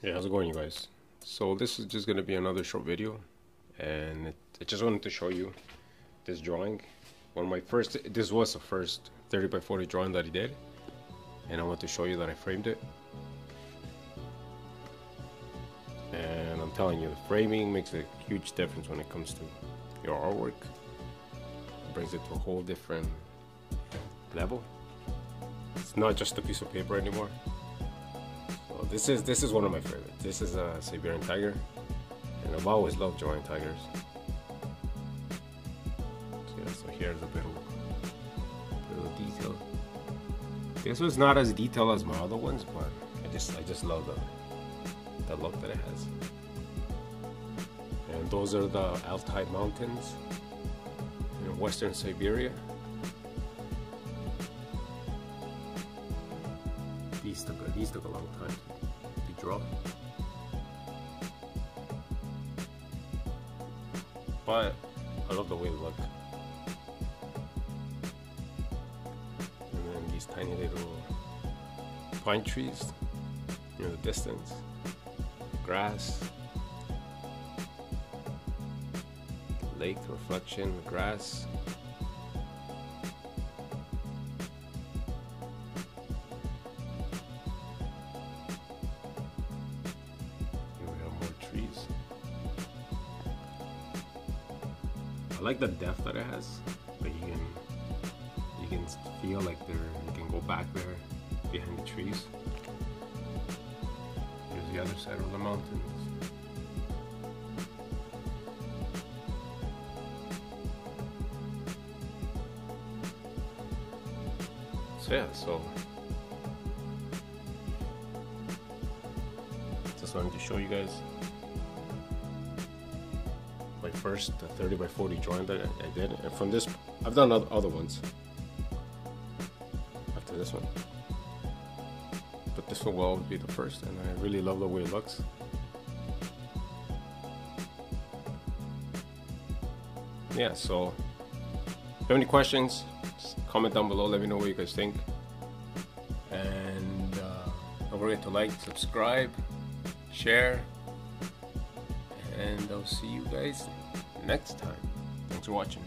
Hey, how's it going, you guys? So this is just gonna be another short video, and it, I just wanted to show you this drawing. One of my first, this was the first 30 by 40 drawing that I did, and I want to show you that I framed it. And I'm telling you, the framing makes a huge difference when it comes to your artwork. It brings it to a whole different level. It's not just a piece of paper anymore. This is this is one of my favorites. This is a Siberian tiger, and I've always loved drawing tigers. So, yeah, so here's a little little detail. This was not as detailed as my other ones, but I just I just love the the look that it has. And those are the Altai Mountains in western Siberia. These took a, these took a long time to draw. But I love the way they look. And then these tiny little pine trees in the distance, grass, lake reflection, grass. I like the depth that it has. Like you can you can feel like there you can go back there behind the trees. Here's the other side of the mountains. So yeah, so just wanted to show you guys my first 30 by 40 drawing that I, I did, and from this I've done other ones after this one, but this one will always be the first, and I really love the way it looks. Yeah, so if you have any questions, comment down below. Let me know what you guys think. And uh, don't forget to like, subscribe, share, and I'll see you guys next time. Thanks for watching.